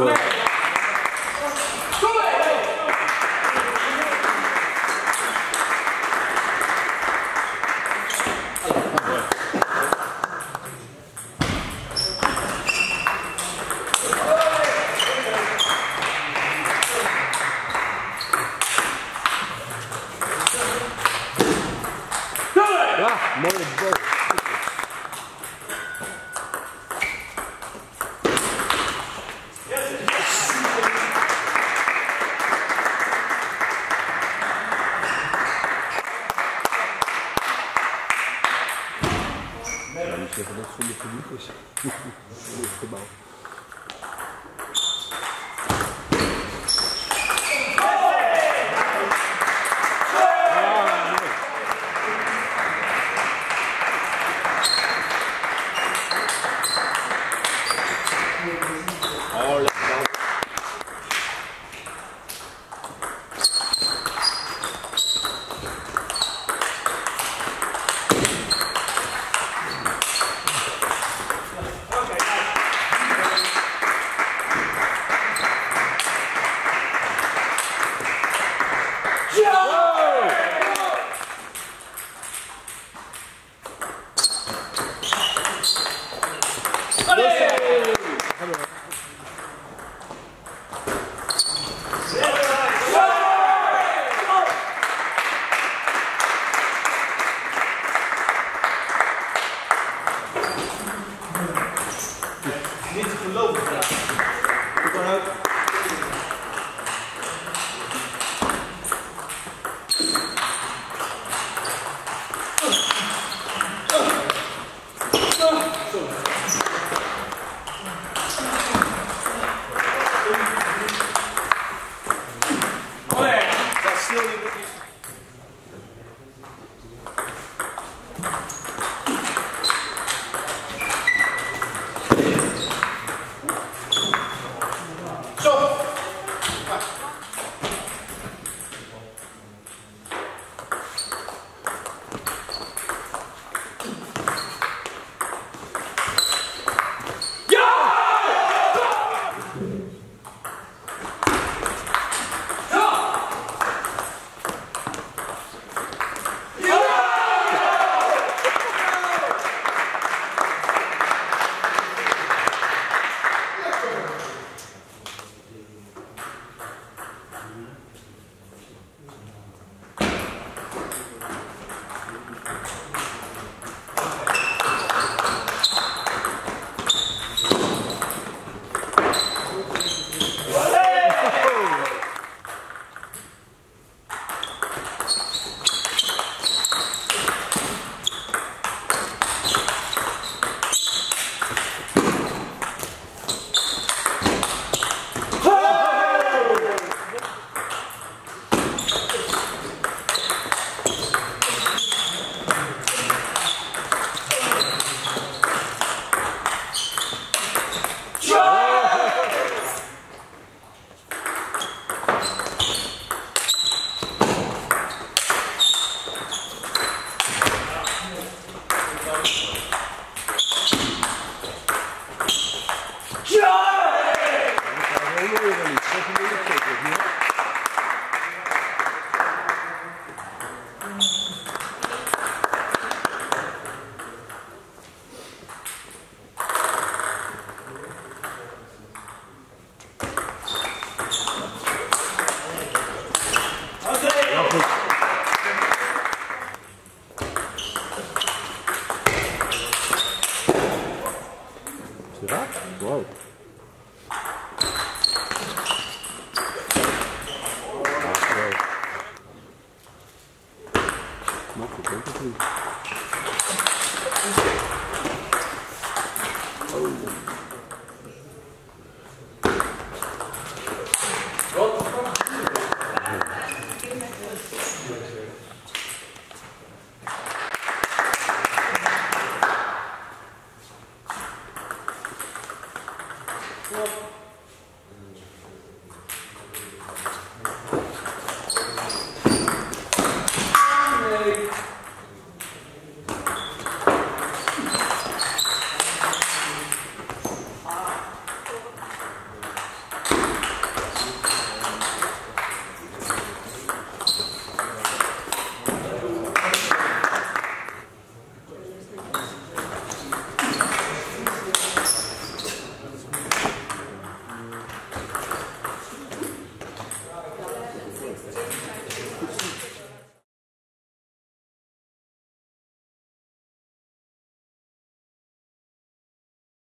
Спасибо. Muito bom. Raak? Wow. Ja,